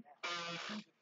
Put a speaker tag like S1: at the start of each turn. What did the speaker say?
S1: some